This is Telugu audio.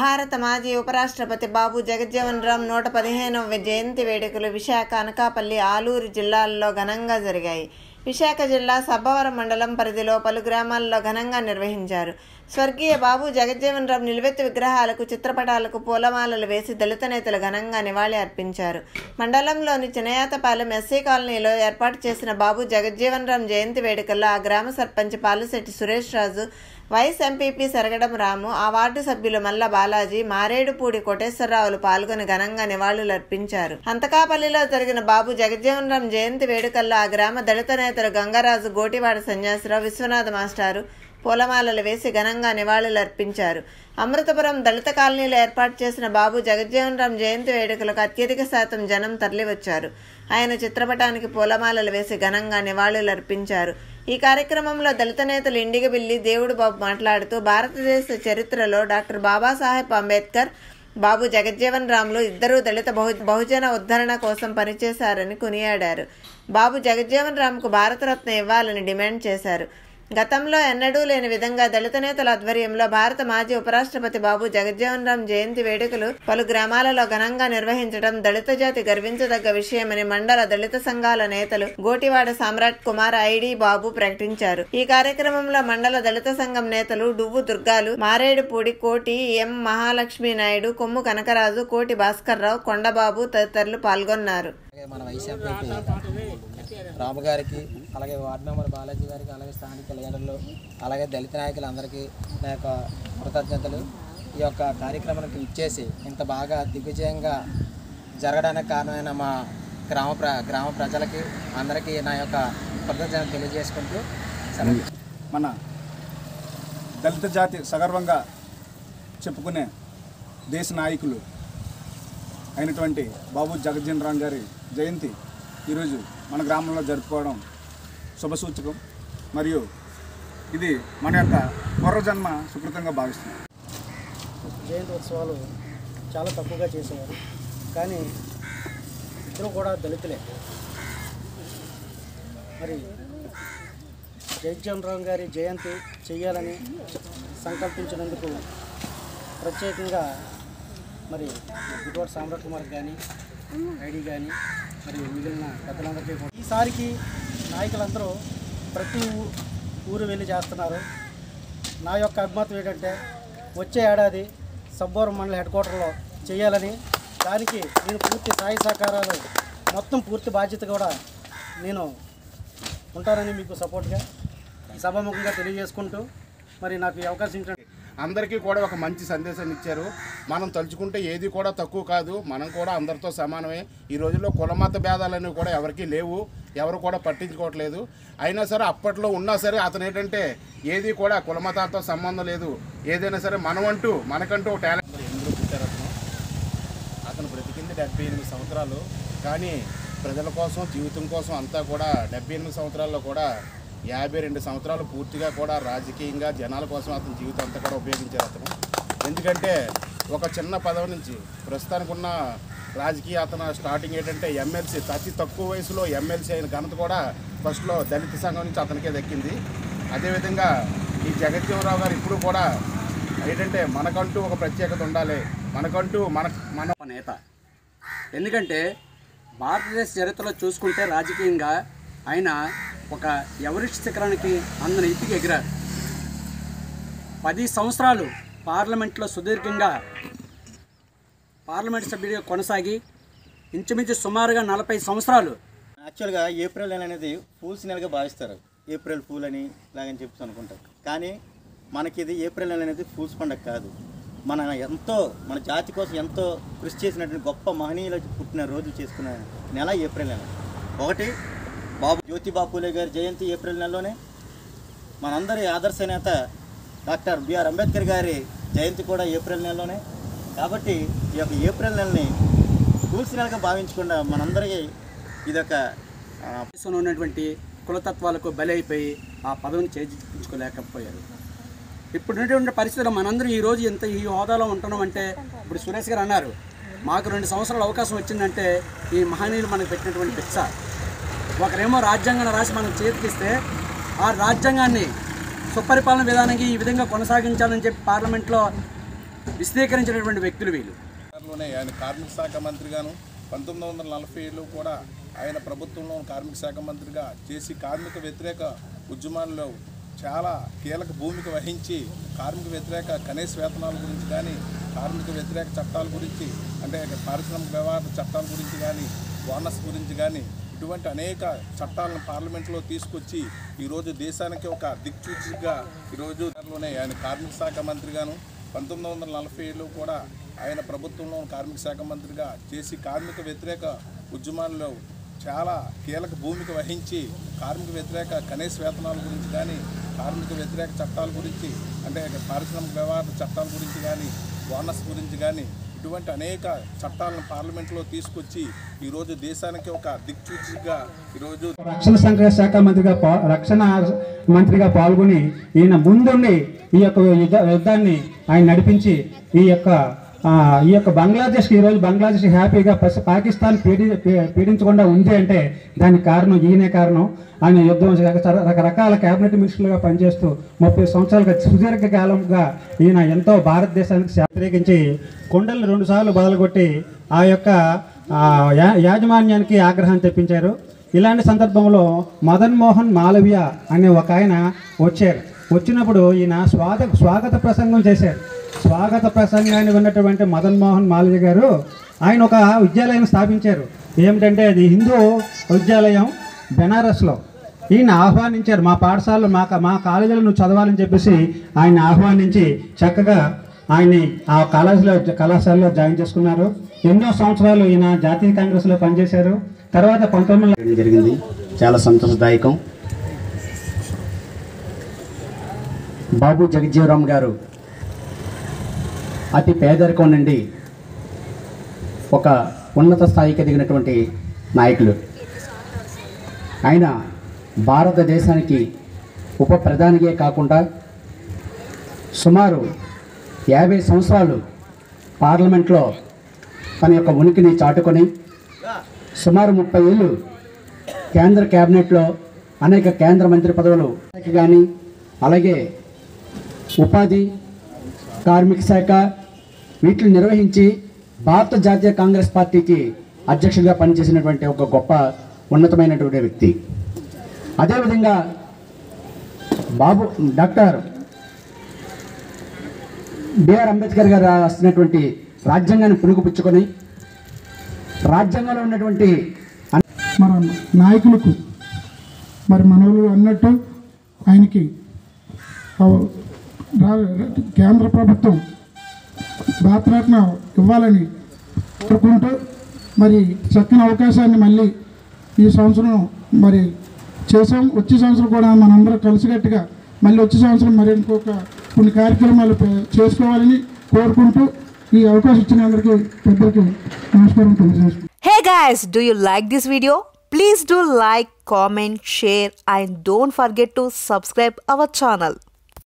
భారత మాజీ ఉపరాష్ట్రపతి బాబు జగజ్జీవన్ రామ్ నూట పదిహేనవ జయంతి వేడుకలు విశాఖ అనకాపల్లి ఆలూరు జిల్లాల్లో ఘనంగా జరిగాయి. విశాఖ జిల్లా సబ్బవరం మండలం పరిధిలో పలు గ్రామాల్లో ఘనంగా నిర్వహించారు. స్వర్గీయ బాబు జగజ్జీవన్ రామ్ నిలువెత్తు విగ్రహాలకు చిత్రపటాలకు పూలమాలలు వేసి దళిత నేతలు ఘనంగా నివాళి అర్పించారు. మండలంలోని చినయాతపాలెం ఎస్సీ కాలనీలో ఏర్పాటు చేసిన బాబు జగజ్జీవన్ రామ్ జయంతి వేడుకల్లో ఆ గ్రామ సర్పంచ్ పాలుశెట్టి సురేష్ రాజు వైస్ ఎంపీపీ సరగడం రాము ఆ వార్డు సభ్యులు మల్ల బాలాజీ మారేడుపూడి కోటేశ్వరరావులు పాల్గొని ఘనంగా నివాళులు అర్పించారు. అంతకాపల్లిలో జరిగిన బాబు జగజ్జీవన్ రామ్ జయంతి వేడుకల్లో ఆ గ్రామ దళిత నేతలు గంగరాజు గోటివాడ సన్యాసిరావు విశ్వనాథ మాస్టారు పూలమాలలు వేసి ఘనంగా నివాళులర్పించారు. అమృతపురం దళిత కాలనీలో ఏర్పాటు చేసిన బాబు జగజ్జీవన్ రామ్ జయంతి వేడుకలకు అత్యధిక శాతం జనం తరలివచ్చారు. ఆయన చిత్రపటానికి పూలమాలలు వేసి ఘనంగా నివాళులర్పించారు. ఈ కార్యక్రమంలో దళిత నేతలు ఇండిగబిల్లి దేవుడు బాబు మాట్లాడుతూ భారతదేశ చరిత్రలో డాక్టర్ బాబాసాహెబ్ అంబేద్కర్ బాబు జగజ్జీవన్ రామ్లు ఇద్దరూ దళిత బహు బహుజన ఉద్ధరణ కోసం పనిచేశారని కొనియాడారు. బాబు జగజ్జీవన్ రామ్కు భారతరత్న ఇవ్వాలని డిమాండ్ చేశారు. గతంలో ఎన్నడూ లేని విధంగా దళిత నేతల ఆధ్వర్యంలో భారత మాజీ ఉపరాష్ట్రపతి బాబు జగజ్జీవన్ రామ్ జయంతి వేడుకలు పలు గ్రామాలలో ఘనంగా నిర్వహించడం దళిత జాతి గర్వించదగ్గ విషయమని మండల దళిత సంఘాల నేతలు గోటివాడ సామ్రాట్ కుమార్ ఐడి బాబు ప్రకటించారు. ఈ కార్యక్రమంలో మండల దళిత సంఘం నేతలు డువ్వు దుర్గాలు మారేడుపూడి కోటి ఎం మహాలక్ష్మి నాయుడు కొమ్ము కనకరాజు కోటి భాస్కర్ రావు కొండబాబు తదితరులు పాల్గొన్నారు. అలాగే రాము గారికి అలాగే వార్డు మెంబర్ బాలాజీ గారికి అలాగే స్థానిక లీడర్లు అలాగే దళిత నాయకులందరికీ నా యొక్క కృతజ్ఞతలు ఈ యొక్క కార్యక్రమానికి ఇచ్చేసి ఇంత బాగా దిగ్విజయంగా జరగడానికి కారణమైన మా గ్రామ ప్ర గ్రామ ప్రజలకి అందరికీ నా యొక్క కృతజ్ఞతలు తెలియజేసుకుంటూ సెలవు. మన దళిత జాతి సగర్వంగా చెప్పుకునే దేశ నాయకులు అయినటువంటి బాబు జగజ్జన్ రామ్ గారి జయంతి ఈరోజు మన గ్రామంలో జరుపుకోవడం శుభసూచకం. మరియు ఇది మన యొక్క పూర్వజన్మ సుకృతంగా భావిస్తున్నాం. జయంతి ఉత్సవాలు చాలా తక్కువగా చేసేవారు. కానీ ఇద్దరు కూడా దళితులే. మరి జగజ్జన్ గారి జయంతి చేయాలని సంకల్పించినందుకు ప్రత్యేకంగా మరి గుడివాడ సామ్రాట్ కుమార్ కానీ ఐడి కానీ మరియు మిగిలిన పెద్దలందరికీ ఈసారికి నాయకులందరూ ప్రతి ఊ- ఊరు వెళ్ళి చేస్తున్నారు. నా యొక్క అభిమతం ఏంటంటే వచ్చే ఏడాది సబ్బోరం మండల హెడ్ క్వార్టర్లో చేయాలని దానికి నేను పూర్తి సాయి సహకారాలు మొత్తం పూర్తి బాధ్యత కూడా నేను ఉంటానని మీకు సపోర్ట్గా సభాముఖంగా తెలియజేసుకుంటూ మరి నాకు ఈ అవకాశం అందరికీ కూడా ఒక మంచి సందేశాన్ని ఇచ్చారు. మనం తలుచుకుంటే ఏది కూడా తక్కువ కాదు. మనం కూడా అందరితో సమానమే. ఈ రోజుల్లో కులమత భేదాలనేవి కూడా ఎవరికీ లేవు. ఎవరు కూడా పట్టించుకోవట్లేదు. అయినా సరే అప్పట్లో ఉన్నా సరే అతను ఏంటంటే ఏది కూడా కులమతాలతో సంబంధం లేదు. ఏదైనా సరే మనమంటూ మనకంటూ టాలెంట్ ఎందుకు పుట్టారు అతను? అతను బ్రతికింది డెబ్బై ఎనిమిది సంవత్సరాలు. కానీ ప్రజల కోసం జీవితం కోసం అంతా కూడా డెబ్బై ఎనిమిది సంవత్సరాల్లో కూడా యాభై రెండు సంవత్సరాలు పూర్తిగా కూడా రాజకీయంగా జనాల కోసం అతని జీవితం అంతా కూడా ఉపయోగించారు అతను. ఎందుకంటే ఒక చిన్న పదవి నుంచి ప్రస్తుతానికి ఉన్న రాజకీయ అతను స్టార్టింగ్ ఏంటంటే ఎమ్మెల్సీ అతి తక్కువ వయసులో ఎమ్మెల్సీ అయిన ఘనత కూడా ఫస్ట్లో దళిత సంఘం నుంచి అతనికే దక్కింది. అదేవిధంగా ఈ జగజ్జీవనరావు గారు ఇప్పుడు కూడా ఏంటంటే మనకంటూ ఒక ప్రత్యేకత ఉండాలి. మనకంటూ మన మన నేత. ఎందుకంటే భారతదేశ చరిత్రలో చూసుకుంటే రాజకీయంగా ఆయన ఒక ఎవరెస్ట్ శిఖరానికి అందని ఎత్తికి ఎగిరారు. పది సంవత్సరాలు పార్లమెంట్లో సుదీర్ఘంగా పార్లమెంట్ సభ్యుడిగా కొనసాగి ఇంచుమించు సుమారుగా నలభై సంవత్సరాలు యాక్చువల్గా ఏప్రిల్ నెల అనేది ఫూల్స్ నెలగా భావిస్తారు. ఏప్రిల్ ఫూల్ అని ఇలాగని చెప్పి అనుకుంటారు. కానీ మనకి ఇది ఏప్రిల్ నెల అనేది ఫూల్స్ పండగ కాదు. మన ఎంతో మన జాతి కోసం ఎంతో కృషి చేసినటువంటి గొప్ప మహనీయులు పుట్టిన రోజు చేసుకున్న నెల ఏప్రిల్ నెల. ఒకటి బాబు జ్యోతిబా పూలే గారి జయంతి ఏప్రిల్ నెలలోనే మనందరి ఆదర్శ నేత డాక్టర్ బిఆర్ అంబేద్కర్ గారి జయంతి కూడా ఏప్రిల్ నెలలోనే. కాబట్టి ఈ యొక్క ఏప్రిల్ నెలని ఫూల్స్ నెలగా భావించకుండా మనందరికీ ఇదొక ఒక దేశంలో ఉన్నటువంటి కులతత్వాలకు బలైపోయి ఆ పదవిని చేజించుకోలేకపోయారు ఇప్పుడున్నటువంటి పరిస్థితుల్లో మనందరం ఈ రోజు ఈ హోదాలో ఉంటున్నాం అంటే ఇప్పుడు సురేష్ గారు అన్నారు మాకు రెండు సంవత్సరాల అవకాశం వచ్చిందంటే ఈ మహనీయులు మనకు పెట్టినటువంటి భిక్ష. ఒకరేమో రాజ్యాంగాన్ని రాసి మనం చేతికిస్తే ఆ రాజ్యాంగాన్ని సుపరిపాలన విధానానికి ఈ విధంగా కొనసాగించాలని చెప్పి పార్లమెంట్లో విశదీకరించినటువంటి వ్యక్తులు వీళ్ళు. ఆయన కార్మిక శాఖ మంత్రిగాను పంతొమ్మిది వందల నలభై ఏడులో కూడా ఆయన ప్రభుత్వంలో కార్మిక శాఖ మంత్రిగా చేసి కార్మిక వ్యతిరేక ఉద్యమాల్లో చాలా కీలక భూమిక వహించి కార్మిక వ్యతిరేక కనీస వేతనాల గురించి కానీ కార్మిక వ్యతిరేక చట్టాల గురించి అంటే పారిశ్రామిక వ్యవహార చట్టాల గురించి కానీ బోనస్ గురించి కానీ ఇటువంటి అనేక చట్టాలను పార్లమెంట్లో తీసుకొచ్చి ఈరోజు దేశానికి ఒక దిక్సూచిగా ఈరోజు లోనే ఆయన కార్మిక శాఖ మంత్రిగాను పంతొమ్మిది వందల నలభై ఏడులో కూడా ఆయన ప్రభుత్వంలో కార్మిక శాఖ మంత్రిగా చేసి కార్మిక వ్యతిరేక ఉద్యమాల్లో చాలా కీలక భూమిక వహించి కార్మిక వ్యతిరేక కనీస వేతనాల గురించి కానీ కార్మిక వ్యతిరేక చట్టాల గురించి అంటే పారిశ్రామిక వ్యవహార చట్టాల గురించి కానీ బోనస్ గురించి కానీ ఇటువంటి అనేక చట్టాలను పార్లమెంట్లో తీసుకొచ్చి ఈరోజు దేశానికి ఒక దిక్సూచిగా ఈరోజు రక్షణ సంఘ శాఖ మంత్రిగా రక్షణ మంత్రిగా పాల్గొని ఈయన ముందుండి ఈ యొక్క యుద్ధ యుద్ధాన్ని ఆయన నడిపించి ఈ యొక్క ఈ యొక్క బంగ్లాదేశ్కి ఈరోజు బంగ్లాదేశ్ హ్యాపీగా పస్ పాకిస్తాన్ పీడి పీ- పీడించకుండా ఉంది అంటే దానికి కారణం ఈయనే కారణం. ఆయన యుద్ధం రకరకాల క్యాబినెట్ మినిస్టర్లుగా పనిచేస్తూ ముప్పై సంవత్సరాలుగా సుదీర్ఘ కాలంగా ఈయన ఎంతో భారతదేశానికి వ్యతిరేకించి కొండలు రెండుసార్లు బదలుగొట్టి ఆ యొక్క యాజమాన్యానికి ఆగ్రహం తెప్పించారు. ఇలాంటి సందర్భంలో మదన్ మోహన్ మాలవ్య అనే ఒక ఆయన వచ్చారు. వచ్చినప్పుడు ఈయన స్వాగత స్వాగత ప్రసంగం చేశారు. స్వాగత ప్రసంగాన్ని ఉన్నటువంటి మదన్ మోహన్ మాలవ్య గారు ఆయన ఒక విద్యాలయం స్థాపించారు. ఏమిటంటే అది హిందూ విద్యాలయం బెనారస్లో. ఈయన ఆహ్వానించారు మా పాఠశాలలో మా మా కాలేజీలో నువ్వు చదవాలని చెప్పేసి ఆయన ఆహ్వానించి చక్కగా ఆయన్ని ఆ కాలేజీలో కళాశాలలో జాయిన్ చేసుకున్నారు. ఎన్నో సంవత్సరాలు ఈయన జాతీయ కాంగ్రెస్లో పనిచేశారు. తర్వాత పంతొమ్మిది జరిగింది. చాలా సంతోషదాయకం. బాబు జగజ్జీవరామ్ గారు అతి పేదరికం నుండి ఒక ఉన్నత స్థాయికి ఎదిగినటువంటి నాయకులు. ఆయన భారతదేశానికి ఉప ప్రధానిగా కాకుండా సుమారు యాభై సంవత్సరాలు పార్లమెంట్లో తన యొక్క ఉనికిని చాటుకొని సుమారు ముప్పై ఏళ్ళు కేంద్ర కేబినెట్లో అనేక కేంద్ర మంత్రి పదవులు కానీ అలాగే ఉపాధి కార్మిక శాఖ వీటిని నిర్వహించి భారత జాతీయ కాంగ్రెస్ పార్టీకి అధ్యక్షుడిగా పనిచేసినటువంటి ఒక గొప్ప ఉన్నతమైనటువంటి వ్యక్తి. అదేవిధంగా బాబు డాక్టర్ బిఆర్ అంబేద్కర్ గారు రాసినటువంటి రాజ్యాంగాన్ని పుణుకుపుచ్చుకొని రాజ్యాంగంలో ఉన్నటువంటి మన నాయకులకు మరి మనవులు అన్నట్టు ఆయనకి కేంద్ర ప్రభుత్వం భారతరత్న ఇవ్వాలని కోరుకుంటూ మరి చక్కని అవకాశాన్ని మళ్ళీ ఈ సంవత్సరం మరి చేసాం వచ్చే సంవత్సరం కూడా మనందరం కలిసికట్టుగా మళ్ళీ వచ్చే సంవత్సరం మరి ఇంకొక కొన్ని కార్యక్రమాలు చేసుకోవాలని కోరుకుంటూ ఈ అవకాశం ఇచ్చిన అందరికీ పెద్దలకి నమస్కారం తెలియజేస్తున్నాను Hey guys, do you like this video? Please do like, comment, share and don't forget to subscribe our channel.